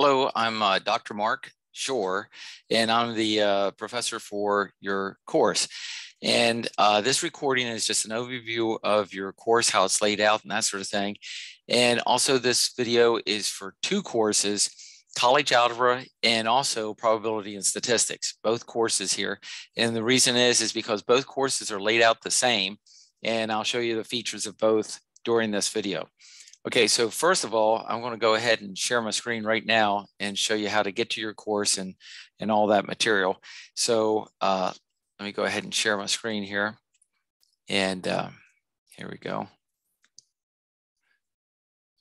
Hello, I'm uh, Dr. Mark Shore, and I'm the uh, professor for your course. And uh, this recording is just an overview of your course, how it's laid out and that sort of thing. And also this video is for two courses, college algebra and also probability and statistics, both courses here. And the reason is, is because both courses are laid out the same. And I'll show you the features of both during this video. Okay, so first of all, I'm going to go ahead and share my screen right now and show you how to get to your course and, and all that material. So uh, let me go ahead and share my screen here. And uh, here we go.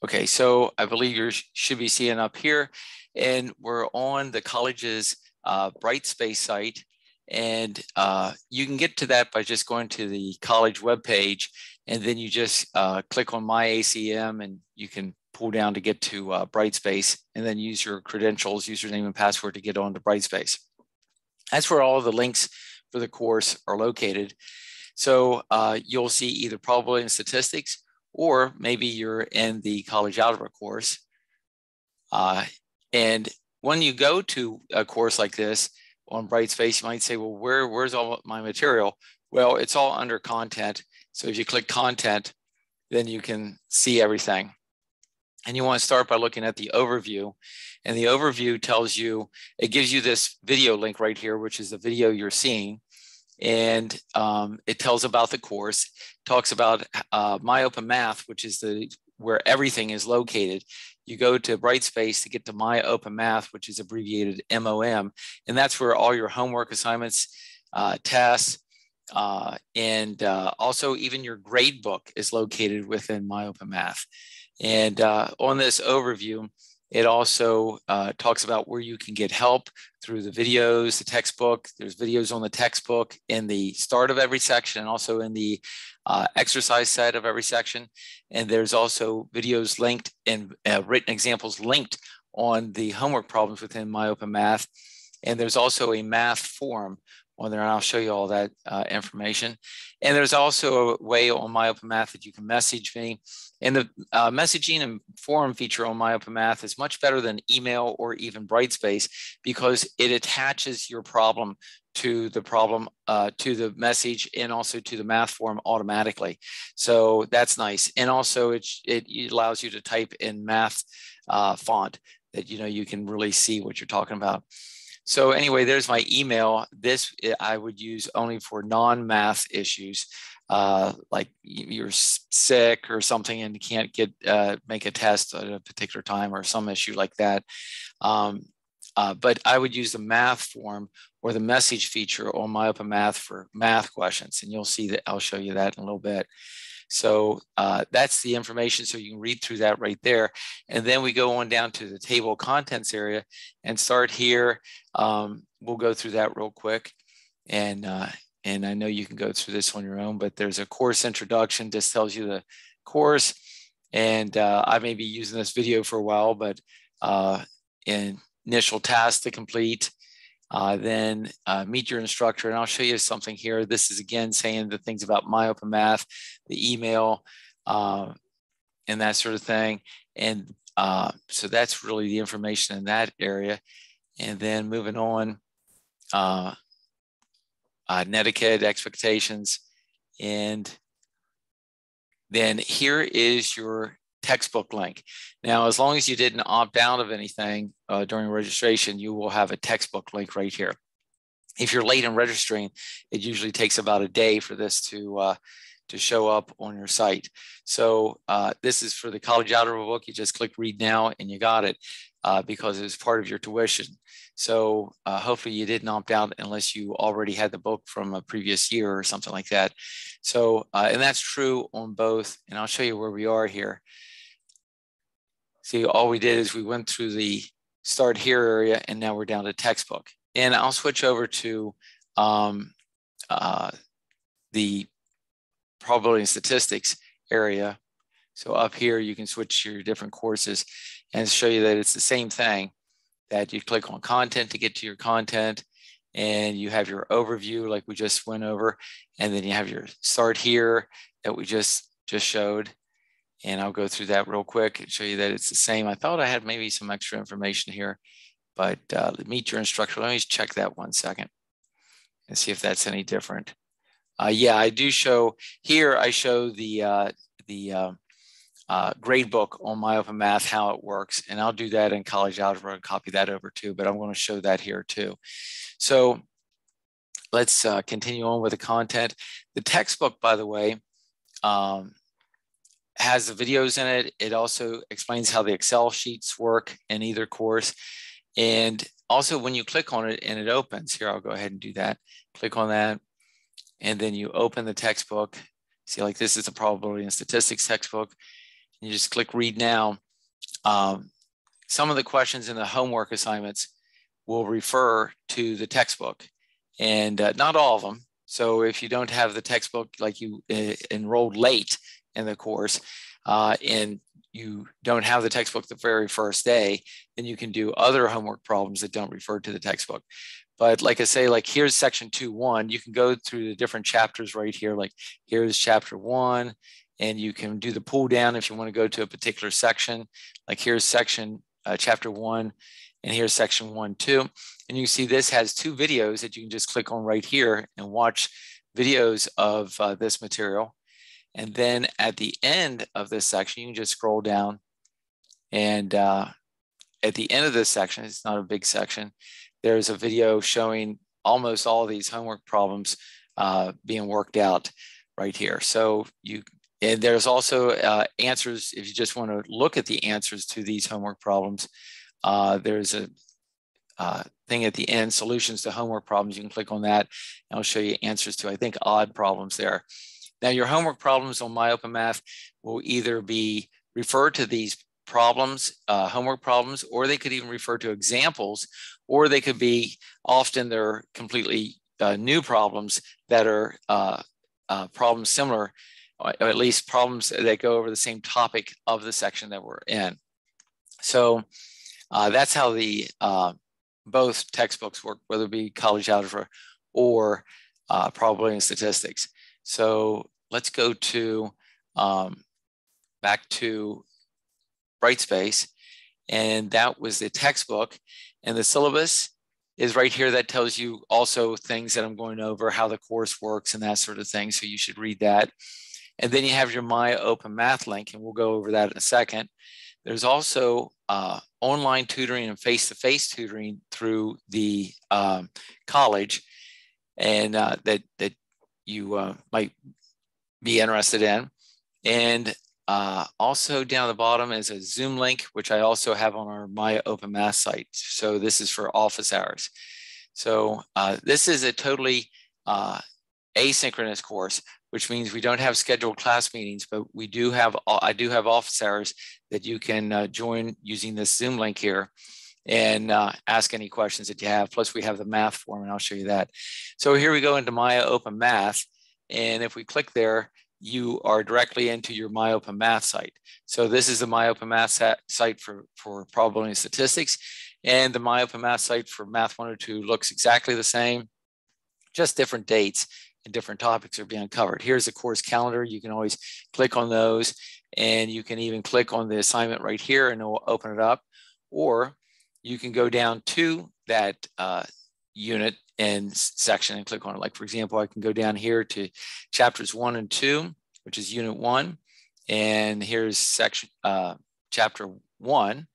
Okay, so I believe you should be seeing up here. And we're on the college's uh, Brightspace site. And uh, you can get to that by just going to the college webpage and then you just uh, click on my ACM and you can pull down to get to uh, Brightspace and then use your credentials, username and password to get onto Brightspace. That's where all the links for the course are located. So uh, you'll see either probability and statistics, or maybe you're in the college algebra course. Uh, and when you go to a course like this on Brightspace, you might say, well, where, where's all my material? Well, it's all under content so if you click content, then you can see everything. And you want to start by looking at the overview. And the overview tells you, it gives you this video link right here, which is the video you're seeing. And um, it tells about the course, talks about uh, Math, which is the where everything is located. You go to Brightspace to get to My Open Math, which is abbreviated MOM, and that's where all your homework assignments, uh, tests, uh, and uh, also even your grade book is located within MyOpenMath. And uh, on this overview, it also uh, talks about where you can get help through the videos, the textbook. There's videos on the textbook in the start of every section and also in the uh, exercise set of every section. And there's also videos linked and uh, written examples linked on the homework problems within MyOpenMath. And there's also a math forum on there, and I'll show you all that uh, information. And there's also a way on MyOpenMath that you can message me. And the uh, messaging and forum feature on MyOpenMath is much better than email or even Brightspace because it attaches your problem to the problem, uh, to the message, and also to the math form automatically. So that's nice. And also it, it allows you to type in math uh, font that you know you can really see what you're talking about. So anyway, there's my email. This eh, I would use only for non-math issues, uh, like you're sick or something and can't get uh, make a test at a particular time or some issue like that. Um, uh, but I would use the math form or the message feature on MyOpenMath for math questions, and you'll see that I'll show you that in a little bit. So uh, that's the information. So you can read through that right there. And then we go on down to the table contents area and start here. Um, we'll go through that real quick. And, uh, and I know you can go through this on your own, but there's a course introduction, just tells you the course. And uh, I may be using this video for a while, but uh, initial task to complete, uh, then uh, meet your instructor. And I'll show you something here. This is again saying the things about MyOpenMath, the email, uh, and that sort of thing. And uh, so that's really the information in that area. And then moving on, uh, uh, Netiquette expectations. And then here is your textbook link. Now, as long as you didn't opt out of anything uh, during registration, you will have a textbook link right here. If you're late in registering, it usually takes about a day for this to uh, to show up on your site. So uh, this is for the college algebra book. You just click read now and you got it uh, because it was part of your tuition. So uh, hopefully you didn't opt out unless you already had the book from a previous year or something like that. So, uh, and that's true on both. And I'll show you where we are here. See, all we did is we went through the start here area and now we're down to textbook. And I'll switch over to um, uh, the probability and statistics area. So up here, you can switch your different courses and show you that it's the same thing that you click on content to get to your content and you have your overview like we just went over and then you have your start here that we just just showed And I'll go through that real quick and show you that it's the same. I thought I had maybe some extra information here, but uh, meet your instructor. Let me check that one second and see if that's any different. Uh, yeah, I do show here. I show the uh, the uh, uh, grade book on my open math how it works, and I'll do that in college algebra and copy that over too. But I'm going to show that here too. So let's uh, continue on with the content. The textbook, by the way, um, has the videos in it. It also explains how the Excel sheets work in either course. And also when you click on it and it opens, here, I'll go ahead and do that. Click on that and then you open the textbook. See, like this is a probability and statistics textbook. And you just click read now. Um, some of the questions in the homework assignments will refer to the textbook and uh, not all of them. So if you don't have the textbook, like you uh, enrolled late in the course uh, and you don't have the textbook the very first day, then you can do other homework problems that don't refer to the textbook. But like I say, like here's section two, one, you can go through the different chapters right here. Like here's chapter one, and you can do the pull down if you want to go to a particular section. Like here's section uh, chapter one, and here's section one, two. And you see this has two videos that you can just click on right here and watch videos of uh, this material. And then at the end of this section, you can just scroll down and uh, at the end of this section, it's not a big section, there's a video showing almost all these homework problems uh, being worked out right here. So you, and there's also uh, answers, if you just want to look at the answers to these homework problems, uh, there's a uh, thing at the end, solutions to homework problems. You can click on that and I'll show you answers to, I think, odd problems there. Now your homework problems on My Open Math will either be referred to these problems, uh, homework problems, or they could even refer to examples, or they could be often they're completely uh, new problems that are uh, uh problems similar, or at least problems that go over the same topic of the section that we're in. So uh, that's how the uh, both textbooks work, whether it be college algebra or probability and statistics. So let's go to um, back to Brightspace. And that was the textbook. And the syllabus is right here that tells you also things that I'm going over, how the course works and that sort of thing. So you should read that. And then you have your My Open Math link, and we'll go over that in a second. There's also uh, online tutoring and face-to-face tutoring through the um, college, and uh, that that you uh, might be interested in. And uh, also down the bottom is a Zoom link, which I also have on our My Open Math site. So this is for office hours. So uh, this is a totally uh, asynchronous course, which means we don't have scheduled class meetings, but we do have, I do have office hours that you can uh, join using this Zoom link here and uh, ask any questions that you have. Plus we have the math form and I'll show you that. So here we go into My Open Math. And if we click there, you are directly into your My Open Math site. So this is the My Open Math site for, for probability and statistics. And the My Open Math site for Math 102 looks exactly the same, just different dates and different topics are being covered. Here's the course calendar. You can always click on those and you can even click on the assignment right here and it will open it up. Or you can go down to that uh, unit and section and click on it. Like for example, I can go down here to chapters one and two, which is unit one. And here's section uh, chapter one.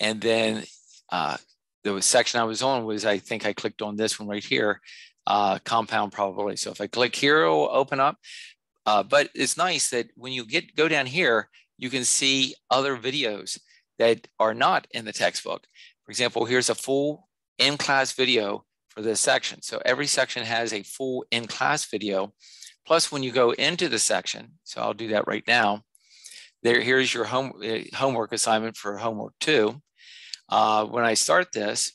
And then uh, the section I was on was, I think I clicked on this one right here, uh, compound probability. So if I click here, it will open up. Uh, but it's nice that when you get go down here, you can see other videos that are not in the textbook. For example, here's a full in-class video for this section. So every section has a full in-class video. Plus when you go into the section, so I'll do that right now, there, here's your home, uh, homework assignment for homework two. Uh, when I start this,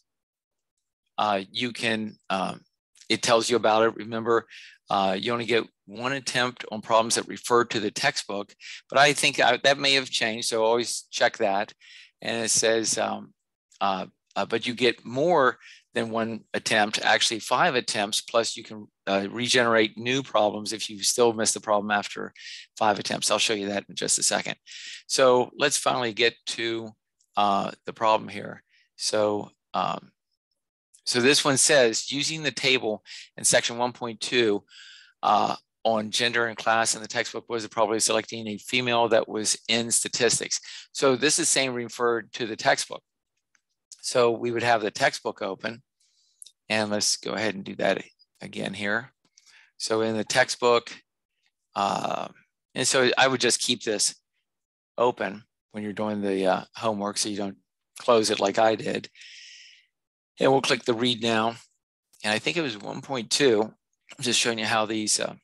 uh, you can, um, it tells you about it. Remember, uh, you only get one attempt on problems that refer to the textbook, but I think I, that may have changed, so always check that. And it says um, uh, uh, but you get more than one attempt, actually five attempts, plus you can uh, regenerate new problems if you still miss the problem after five attempts. I'll show you that in just a second. So let's finally get to uh, the problem here. So, um, so this one says, using the table in section 1.2 uh, on gender and class in the textbook was it probably selecting a female that was in statistics. So this is saying referred to the textbook. So we would have the textbook open and let's go ahead and do that again here. So in the textbook, uh, and so I would just keep this open when you're doing the uh, homework so you don't close it like I did. And we'll click the read now. And I think it was 1.2. I'm just showing you how these uh,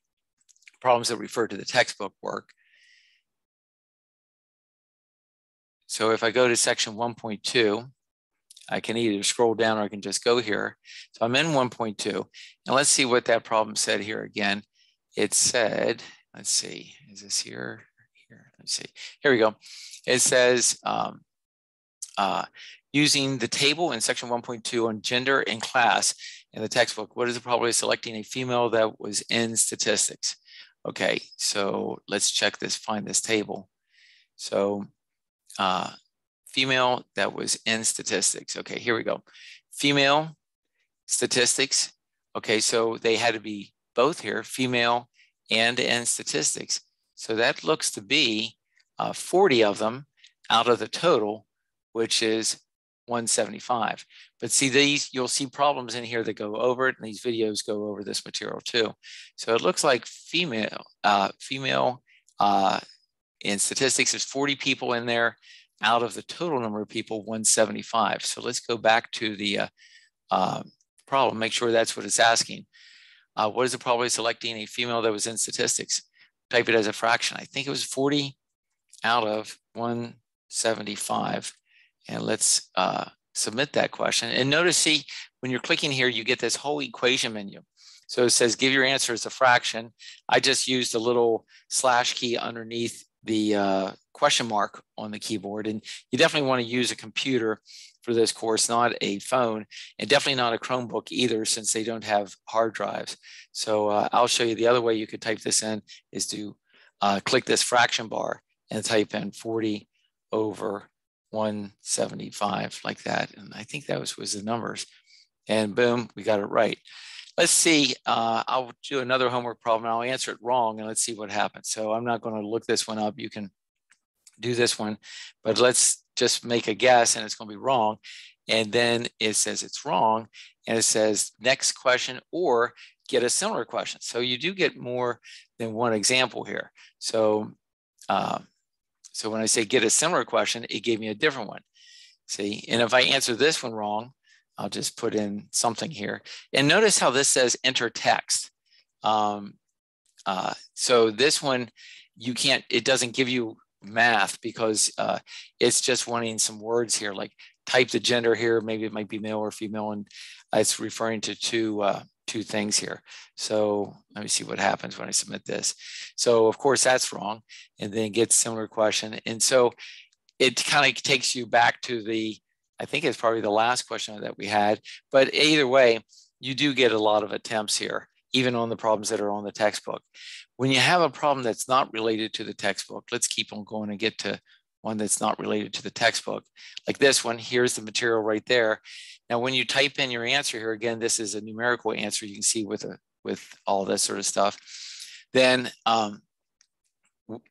problems that refer to the textbook work. So if I go to section 1.2, I can either scroll down or I can just go here. So I'm in 1.2. And let's see what that problem said here again. It said, let's see, is this here? Here, let's see. Here we go. It says, um, uh, using the table in section 1.2 on gender and class in the textbook, what is the probability of selecting a female that was in statistics? Okay, so let's check this, find this table. So uh, female that was in statistics. Okay, here we go. Female statistics. Okay, so they had to be both here, female and in statistics. So that looks to be uh, 40 of them out of the total, which is 175. But see these, you'll see problems in here that go over it, and these videos go over this material too. So it looks like female, uh, female uh, in statistics, there's 40 people in there out of the total number of people, 175. So let's go back to the uh, uh, problem, make sure that's what it's asking. Uh, what is the probability of selecting a female that was in statistics? Type it as a fraction. I think it was 40 out of 175. And let's uh, submit that question. And notice, see, when you're clicking here, you get this whole equation menu. So it says, give your answer as a fraction. I just used a little slash key underneath the uh, question mark on the keyboard. And you definitely want to use a computer for this course, not a phone, and definitely not a Chromebook either, since they don't have hard drives. So uh, I'll show you the other way you could type this in is to uh, click this fraction bar and type in 40 over 175 like that. And I think that was, was the numbers. And boom, we got it right. Let's see, uh, I'll do another homework problem. I'll answer it wrong and let's see what happens. So I'm not gonna look this one up. You can do this one, but let's just make a guess and it's gonna be wrong. And then it says it's wrong and it says next question or get a similar question. So you do get more than one example here. So, um, so when I say get a similar question, it gave me a different one. See, and if I answer this one wrong, I'll just put in something here. And notice how this says enter text. Um, uh, so this one, you can't, it doesn't give you math because uh, it's just wanting some words here, like type the gender here, maybe it might be male or female, and it's referring to two, uh, two things here. So let me see what happens when I submit this. So of course that's wrong, and then get similar question. And so it kind of takes you back to the I think it's probably the last question that we had. But either way, you do get a lot of attempts here, even on the problems that are on the textbook. When you have a problem that's not related to the textbook, let's keep on going and get to one that's not related to the textbook. Like this one, here's the material right there. Now, when you type in your answer here, again, this is a numerical answer you can see with, a, with all this sort of stuff. Then um,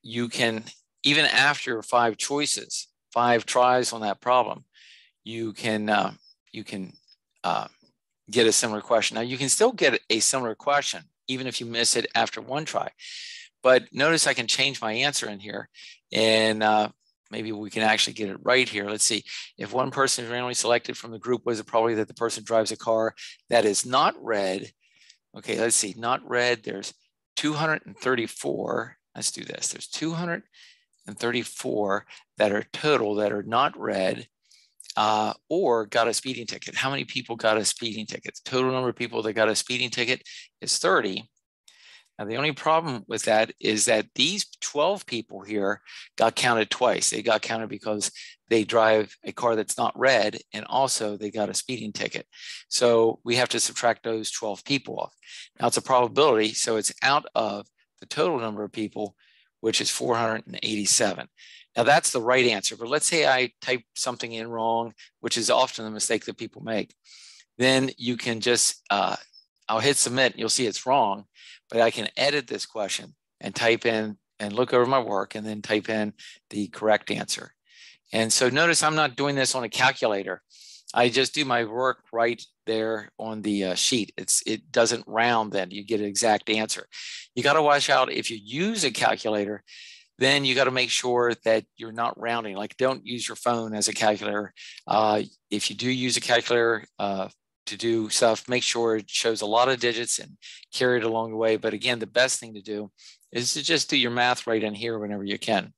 you can, even after five choices, five tries on that problem, you can uh, you can uh, get a similar question. Now you can still get a similar question even if you miss it after one try. But notice I can change my answer in here and uh, maybe we can actually get it right here. Let's see. If one person is randomly selected from the group, was it probably that the person drives a car that is not red? Okay, let's see. Not red. There's 234. Let's do this. There's 234 that are total that are not red uh, or got a speeding ticket. How many people got a speeding ticket? The total number of people that got a speeding ticket is 30. Now, the only problem with that is that these 12 people here got counted twice. They got counted because they drive a car that's not red, and also they got a speeding ticket. So we have to subtract those 12 people off. Now, it's a probability, so it's out of the total number of people, which is 487. Now, that's the right answer. But let's say I type something in wrong, which is often the mistake that people make. Then you can just, uh, I'll hit submit, you'll see it's wrong but I can edit this question and type in and look over my work and then type in the correct answer. And so notice I'm not doing this on a calculator. I just do my work right there on the uh, sheet. It's it doesn't round then you get an exact answer. You got to watch out if you use a calculator, then you got to make sure that you're not rounding. Like don't use your phone as a calculator. Uh, if you do use a calculator, uh, to do stuff, make sure it shows a lot of digits and carry it along the way. But again, the best thing to do is to just do your math right in here whenever you can.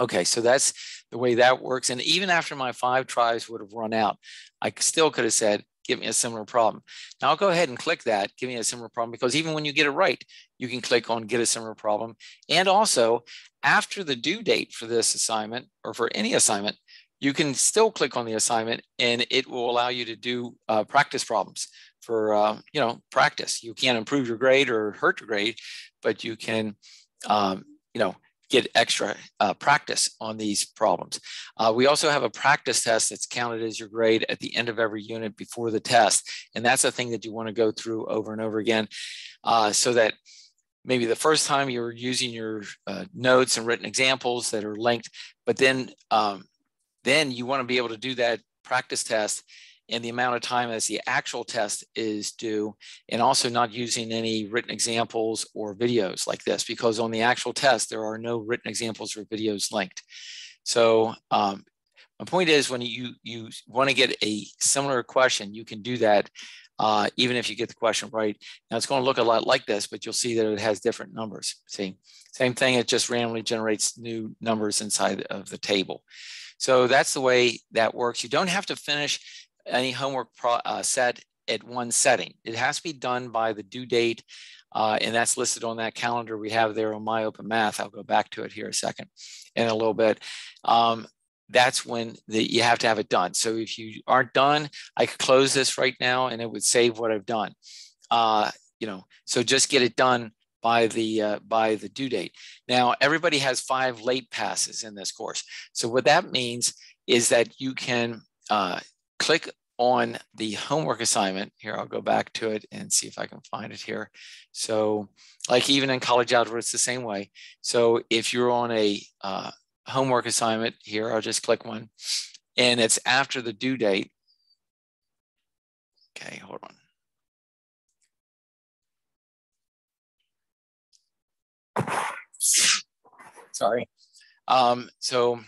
Okay, so that's the way that works. And even after my five tries would have run out, I still could have said, give me a similar problem. Now I'll go ahead and click that, give me a similar problem, because even when you get it right, you can click on get a similar problem. And also after the due date for this assignment or for any assignment, you can still click on the assignment and it will allow you to do uh, practice problems for, uh, you know, practice. You can't improve your grade or hurt your grade, but you can, um, you know, get extra uh, practice on these problems. Uh, we also have a practice test that's counted as your grade at the end of every unit before the test. And that's a thing that you wanna go through over and over again uh, so that maybe the first time you're using your uh, notes and written examples that are linked, but then um, then you want to be able to do that practice test in the amount of time as the actual test is due, and also not using any written examples or videos like this, because on the actual test, there are no written examples or videos linked. So um, my point is when you, you want to get a similar question, you can do that uh, even if you get the question right. Now it's going to look a lot like this, but you'll see that it has different numbers. See, same thing, it just randomly generates new numbers inside of the table. So that's the way that works. You don't have to finish any homework pro, uh, set at one setting. It has to be done by the due date, uh, and that's listed on that calendar we have there on My Open Math. I'll go back to it here a second in a little bit. Um, that's when the, you have to have it done. So if you aren't done, I could close this right now and it would save what I've done. Uh, you know, so just get it done by the uh, by the due date. Now everybody has five late passes in this course. So what that means is that you can uh, click on the homework assignment. Here, I'll go back to it and see if I can find it here. So like even in college algebra, it's the same way. So if you're on a uh, homework assignment here, I'll just click one and it's after the due date. Okay, hold on. Sorry. Um, so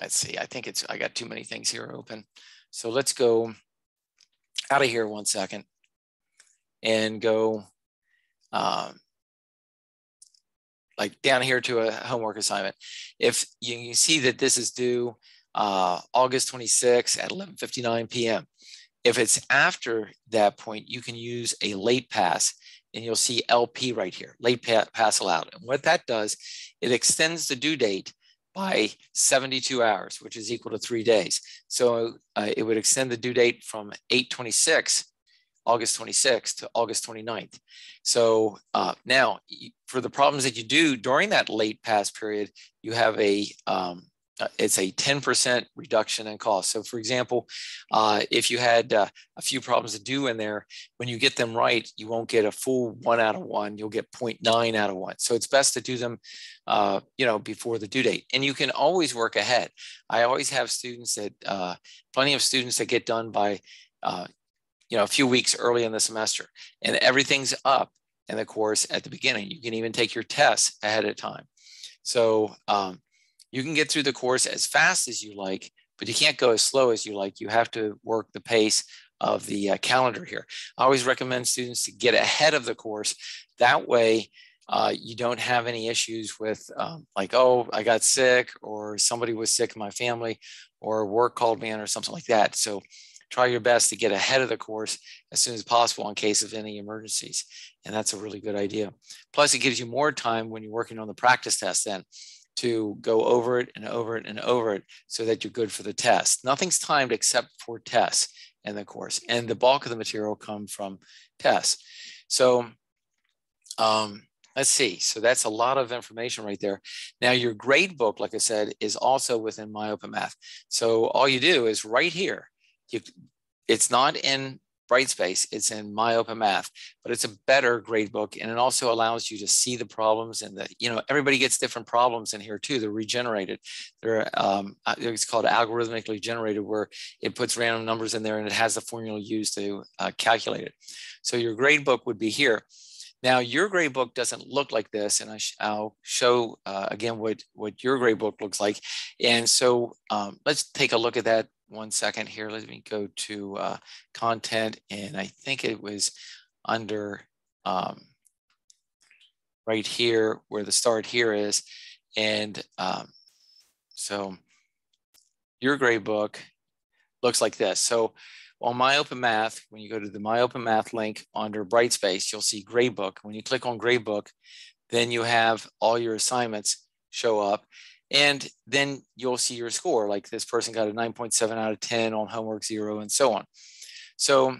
let's see, I think it's, I got too many things here open. So let's go out of here one second and go um, like down here to a homework assignment. If you, you see that this is due uh, August 26 at 11.59 p.m. If it's after that point, you can use a late pass and you'll see LP right here, late pass allowed. And what that does, it extends the due date by 72 hours, which is equal to three days. So uh, it would extend the due date from 826, August 26th to August 29th. So uh, now for the problems that you do during that late pass period, you have a um, it's a 10% reduction in cost. So for example, uh, if you had uh, a few problems to do in there, when you get them right, you won't get a full one out of one, you'll get 0.9 out of one. So it's best to do them, uh, you know, before the due date. And you can always work ahead. I always have students that, uh, plenty of students that get done by, uh, you know, a few weeks early in the semester and everything's up in the course at the beginning. You can even take your tests ahead of time. So, um, you can get through the course as fast as you like, but you can't go as slow as you like. You have to work the pace of the uh, calendar here. I always recommend students to get ahead of the course. That way, uh, you don't have any issues with um, like, oh, I got sick or somebody was sick in my family or work called me in or something like that. So try your best to get ahead of the course as soon as possible in case of any emergencies. And that's a really good idea. Plus, it gives you more time when you're working on the practice test then to go over it and over it and over it so that you're good for the test. Nothing's timed except for tests in the course. And the bulk of the material come from tests. So um, let's see. So that's a lot of information right there. Now your grade book, like I said, is also within MyOpenMath. So all you do is right here, you, it's not in Brightspace, it's in MyOpenMath, but it's a better grade book. And it also allows you to see the problems and that, you know, everybody gets different problems in here too. They're regenerated. They're, um, it's called algorithmically generated where it puts random numbers in there and it has the formula used to uh, calculate it. So your grade book would be here. Now your grade book doesn't look like this, and I will show uh, again what what your grade book looks like. And so um, let's take a look at that one second here. Let me go to uh, content, and I think it was under um, right here where the start here is. And um, so your grade book looks like this. So on My Open Math, when you go to the My Open Math link under Brightspace, you'll see Gradebook. When you click on Gradebook, then you have all your assignments show up. And then you'll see your score, like this person got a 9.7 out of 10 on homework zero and so on. So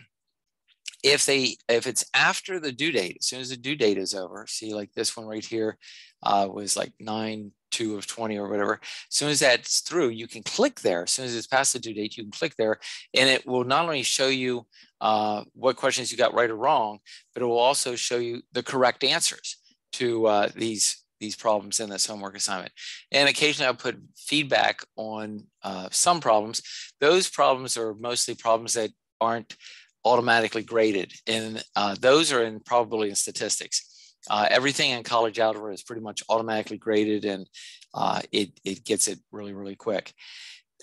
if they if it's after the due date, as soon as the due date is over, see like this one right here uh, was like nine two of 20 or whatever. As soon as that's through, you can click there. As soon as it's past the due date, you can click there and it will not only show you uh, what questions you got right or wrong, but it will also show you the correct answers to uh, these these problems in this homework assignment. And occasionally I'll put feedback on uh, some problems. Those problems are mostly problems that aren't automatically graded. And uh, those are in probably in statistics. Uh, everything in college algebra is pretty much automatically graded and uh, it, it gets it really, really quick.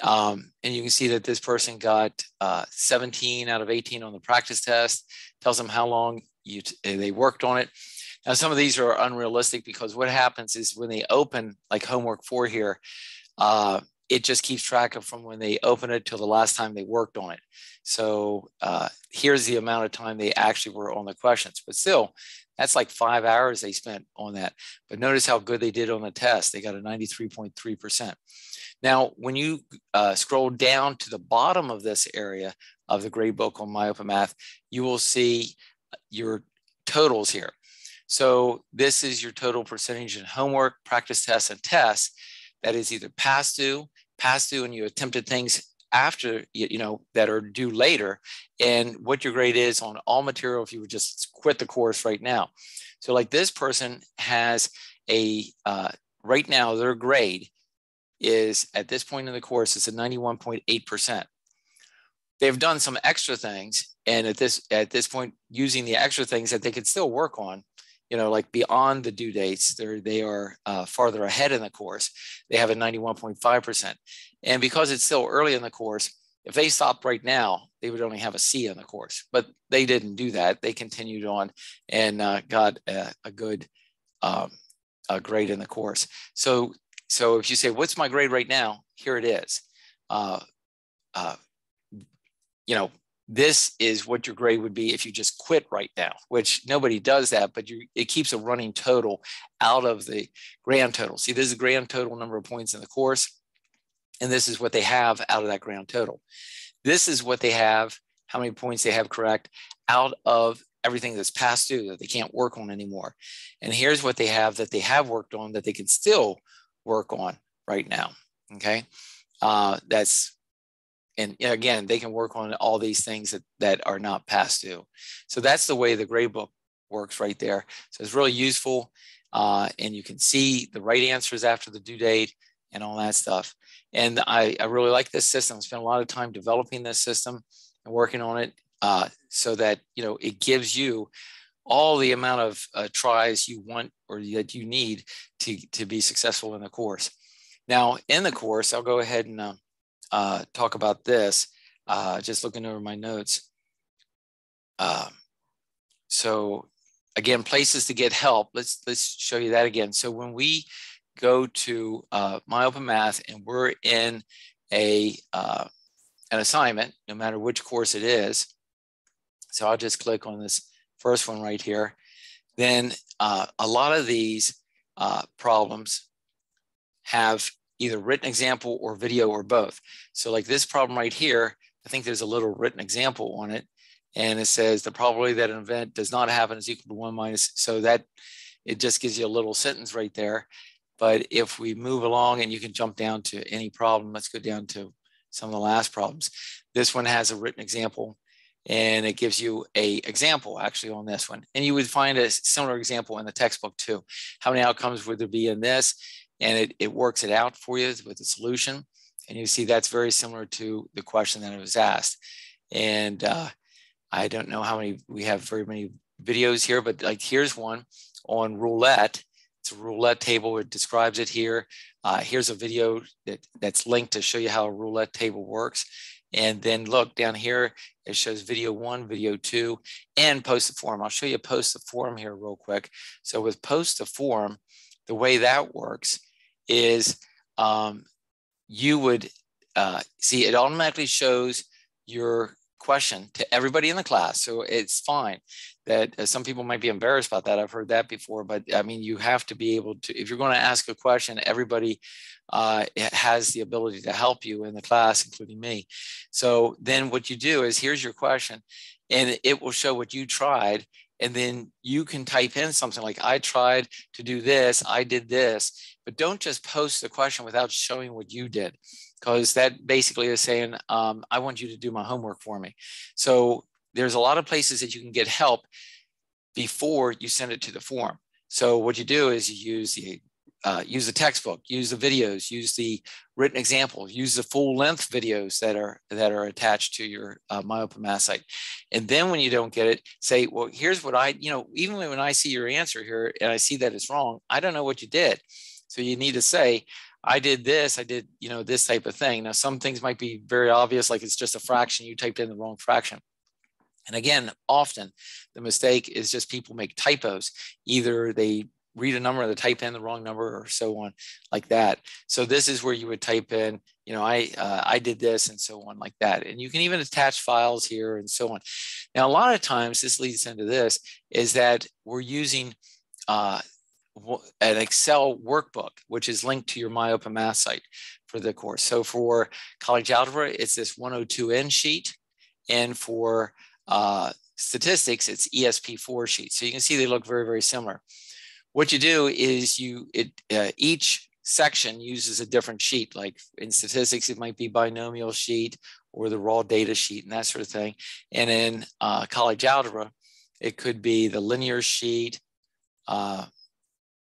Um, and you can see that this person got uh, 17 out of 18 on the practice test, tells them how long you they worked on it. Now, some of these are unrealistic because what happens is when they open like homework four here, uh, it just keeps track of from when they open it till the last time they worked on it. So uh, here's the amount of time they actually were on the questions. But still, that's like five hours they spent on that. But notice how good they did on the test. They got a 93.3%. Now, when you uh, scroll down to the bottom of this area of the grade book on MyOpenMath, you will see your totals here. So this is your total percentage in homework, practice tests, and tests that is either past due, past due, and you attempted things after you know that are due later and what your grade is on all material if you would just quit the course right now. So like this person has a uh, right now their grade is at this point in the course it's a 91.8% they've done some extra things and at this at this point using the extra things that they could still work on you know, like beyond the due dates, they're, they are uh, farther ahead in the course. They have a 91.5%. And because it's still early in the course, if they stopped right now, they would only have a C in the course, but they didn't do that. They continued on and uh, got a, a good um, a grade in the course. So, so if you say, what's my grade right now? Here it is. Uh, uh, you know, this is what your grade would be if you just quit right now, which nobody does that, but you, it keeps a running total out of the grand total. See, this is the grand total number of points in the course, and this is what they have out of that grand total. This is what they have, how many points they have correct out of everything that's past due that they can't work on anymore. And here's what they have that they have worked on that they can still work on right now. Okay. Uh, that's and again, they can work on all these things that, that are not past due. So that's the way the grade book works right there. So it's really useful. Uh, and you can see the right answers after the due date and all that stuff. And I, I really like this system. I spent a lot of time developing this system and working on it uh, so that, you know, it gives you all the amount of uh, tries you want or that you need to, to be successful in the course. Now, in the course, I'll go ahead and uh, talk about this, uh, just looking over my notes. Uh, so again, places to get help. Let's let's show you that again. So when we go to uh, Math and we're in a uh, an assignment, no matter which course it is. So I'll just click on this first one right here. Then uh, a lot of these uh, problems have either written example or video or both. So like this problem right here, I think there's a little written example on it. And it says the probability that an event does not happen is equal to one minus. So that it just gives you a little sentence right there. But if we move along and you can jump down to any problem, let's go down to some of the last problems. This one has a written example and it gives you a example actually on this one. And you would find a similar example in the textbook too. How many outcomes would there be in this? And it, it works it out for you with the solution. And you see that's very similar to the question that it was asked. And uh, I don't know how many, we have very many videos here, but like here's one on roulette. It's a roulette table. It describes it here. Uh, here's a video that, that's linked to show you how a roulette table works. And then look down here, it shows video one, video two, and post the form. I'll show you post the form here real quick. So with post the form, the way that works is um, you would uh, see it automatically shows your question to everybody in the class. So it's fine that uh, some people might be embarrassed about that. I've heard that before, but I mean, you have to be able to, if you're going to ask a question, everybody uh, has the ability to help you in the class, including me. So then what you do is here's your question and it will show what you tried. And then you can type in something like, I tried to do this, I did this, but don't just post the question without showing what you did because that basically is saying, um, I want you to do my homework for me. So there's a lot of places that you can get help before you send it to the form. So what you do is you use the uh, use the textbook, use the videos, use the written examples, use the full length videos that are that are attached to your uh, site. And then when you don't get it, say, well, here's what I, you know, even when I see your answer here and I see that it's wrong, I don't know what you did. So you need to say, I did this, I did, you know, this type of thing. Now, some things might be very obvious, like it's just a fraction, you typed in the wrong fraction. And again, often the mistake is just people make typos. Either they read a number, they type in the wrong number, or so on, like that. So this is where you would type in, you know, I uh, I did this, and so on, like that. And you can even attach files here, and so on. Now, a lot of times, this leads into this is that we're using uh, an Excel workbook, which is linked to your MyOpenMath site for the course. So for college algebra, it's this 102N sheet. And for uh, statistics, it's ESP4 sheet. So you can see they look very, very similar. What you do is you, it, uh, each section uses a different sheet. Like in statistics, it might be binomial sheet or the raw data sheet and that sort of thing. And in uh, college algebra, it could be the linear sheet, uh,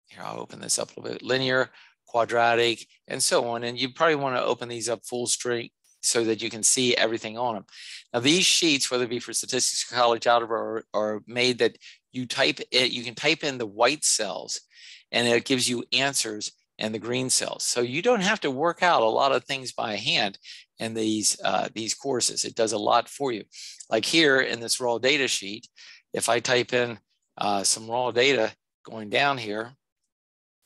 here, I'll open this up a little bit, linear, quadratic, and so on. And you probably want to open these up full screen so that you can see everything on them. Now these sheets, whether it be for statistics, college algebra, are, are made that you type it, you can type in the white cells and it gives you answers and the green cells. So you don't have to work out a lot of things by hand in these, uh, these courses. It does a lot for you. Like here in this raw data sheet, if I type in uh, some raw data going down here,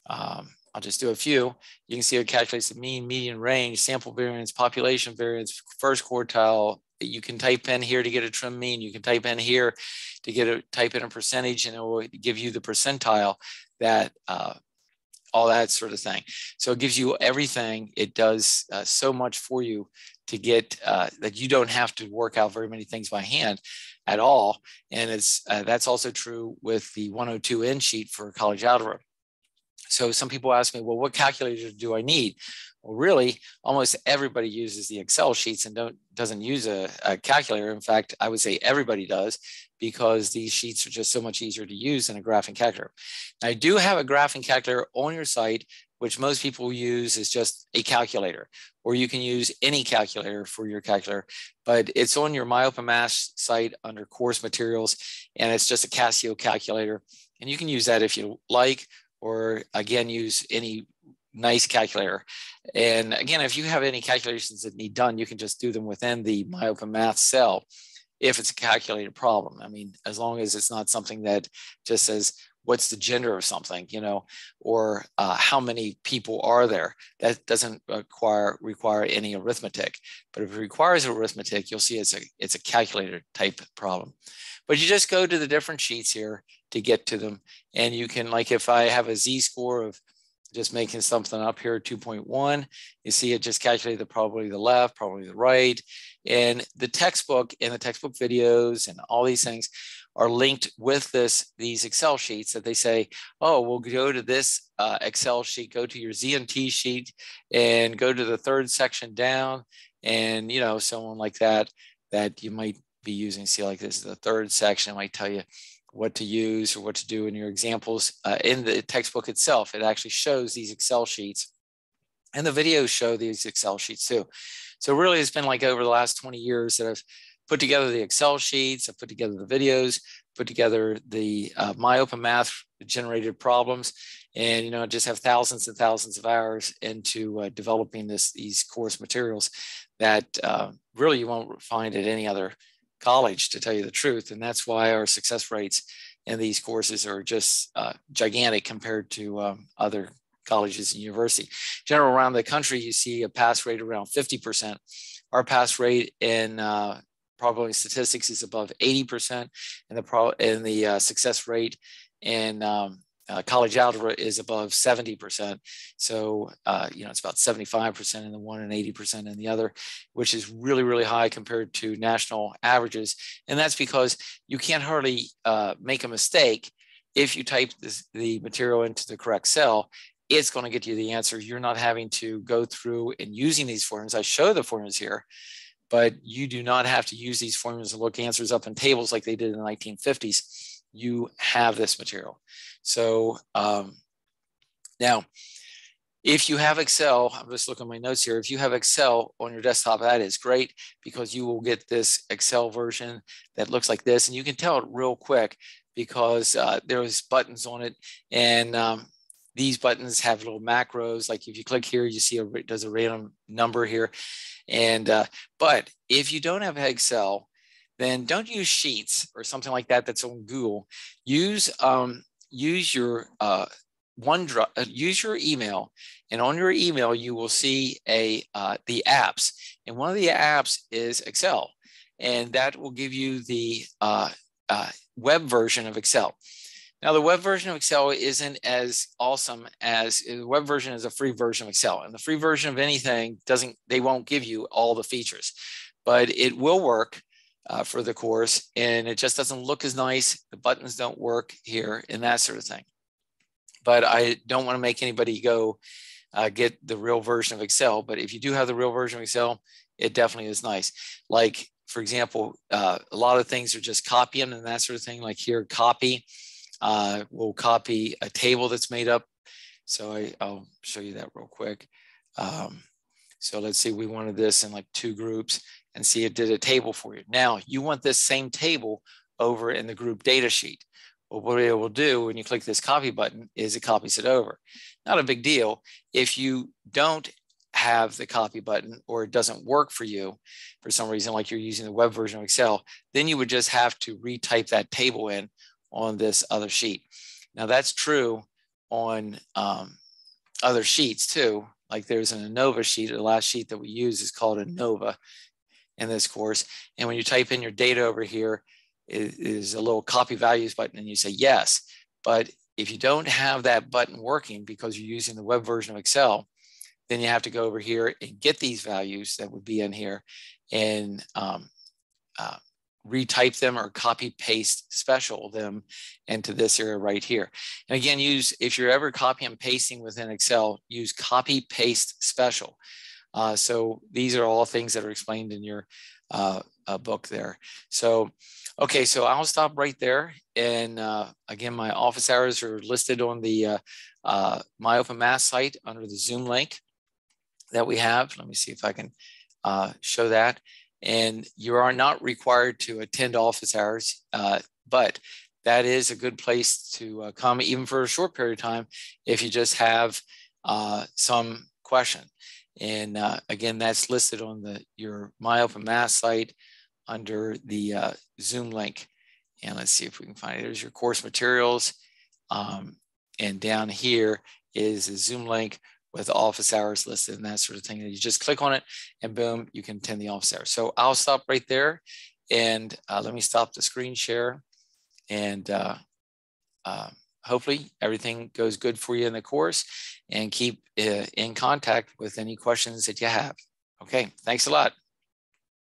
um, I'll just do a few. You can see it calculates the mean, median, range, sample variance, population variance, first quartile. You can type in here to get a trim mean. You can type in here to get a type in a percentage, and it will give you the percentile that uh, all that sort of thing. So it gives you everything. It does uh, so much for you to get uh, that you don't have to work out very many things by hand at all. And it's uh, that's also true with the 102N sheet for college algebra. So some people ask me, well, what calculator do I need? Well, really, almost everybody uses the Excel sheets and don't doesn't use a, a, calculator. In fact, I would say everybody does because these sheets are just so much easier to use than a graphing calculator. Now, I do have a graphing calculator on your site, which most people use is just a calculator, or you can use any calculator for your calculator, but it's on your MyOpenMath site under course materials, and it's just a Casio calculator. And you can use that if you like, or again, use any nice calculator. And again, if you have any calculations that need done, you can just do them within the MyOpenMath cell if it's a calculated problem. I mean, as long as it's not something that just says what's the gender of something, you know, or uh, how many people are there. That doesn't require require any arithmetic. But if it requires arithmetic, you'll see it's a it's a calculator type problem. But you just go to the different sheets here to get to them, and you can like if I have a z-score of just making something up here, 2.1. You see it just calculated the probably the left, probably the right. And the textbook and the textbook videos and all these things are linked with this these Excel sheets that they say, oh, we'll go to this uh, Excel sheet, go to your Z&T sheet and go to the third section down and, you know, someone like that, that you might be using. See, like this is the third section, might tell you what to use or what to do in your examples. Uh, in the textbook itself, it actually shows these Excel sheets and the videos show these Excel sheets too. So really it's been like over the last 20 years that I've put together the Excel sheets, I've put together the videos, put together the uh, My Open Math generated problems, and you know I just have thousands and thousands of hours into uh, developing this these course materials that uh, really you won't find at any other college, to tell you the truth. And that's why our success rates in these courses are just uh, gigantic compared to um, other colleges and university. General around the country, you see a pass rate around 50%. Our pass rate in uh, probability statistics is above 80%, and the pro and the uh, success rate in um, uh, college algebra is above 70%. So, uh, you know, it's about 75% in the one and 80% in the other, which is really, really high compared to national averages. And that's because you can't hardly uh, make a mistake if you type this, the material into the correct cell. It's going to get you the answer. You're not having to go through and using these formulas. I show the formulas here, but you do not have to use these formulas to look answers up in tables like they did in the 1950s you have this material. So um, now, if you have Excel, I'm just looking at my notes here. If you have Excel on your desktop, that is great because you will get this Excel version that looks like this. And you can tell it real quick because uh, there's buttons on it. And um, these buttons have little macros. Like if you click here, you see a, does a random number here. And, uh, but if you don't have Excel, then don't use Sheets or something like that that's on Google. Use um, use your uh, OneDrive, uh, use your email, and on your email you will see a uh, the apps, and one of the apps is Excel, and that will give you the uh, uh, web version of Excel. Now, the web version of Excel isn't as awesome as the web version is a free version of Excel, and the free version of anything doesn't. They won't give you all the features, but it will work uh, for the course and it just doesn't look as nice. The buttons don't work here and that sort of thing. But I don't want to make anybody go uh, get the real version of Excel. But if you do have the real version of Excel, it definitely is nice. Like, for example, uh, a lot of things are just copying and that sort of thing. Like here, copy. Uh, we'll copy a table that's made up. So I, will show you that real quick. Um, so let's see, we wanted this in like two groups and see it did a table for you. Now you want this same table over in the group data sheet. Well, what it will do when you click this copy button is it copies it over. Not a big deal. If you don't have the copy button or it doesn't work for you for some reason, like you're using the web version of Excel, then you would just have to retype that table in on this other sheet. Now that's true on um, other sheets too. Like there's an ANOVA sheet, the last sheet that we use is called ANOVA in this course. And when you type in your data over here, it is a little copy values button and you say yes. But if you don't have that button working because you're using the web version of Excel, then you have to go over here and get these values that would be in here and um, uh, retype them or copy paste special them into this area right here. And again, use, if you're ever copy and pasting within Excel, use copy paste special. Uh, so these are all things that are explained in your uh, uh, book there. So, okay, so I'll stop right there. And uh, again, my office hours are listed on the uh, uh, My Open Math site under the Zoom link that we have. Let me see if I can show that. And you are not required to attend office hours, but that is a good place to come even for a short period of time if you just have some question. And uh, again, that's listed on the your My Open Math site under the uh, Zoom link. And let's see if we can find it. There's your course materials. Um, and down here is a Zoom link with office hours listed and that sort of thing. And you just click on it and boom, you can attend the office hours. So I'll stop right there and uh, let me stop the screen share and uh, uh, hopefully everything goes good for you in the course and keep uh, in contact with any questions that you have. Okay, thanks a lot.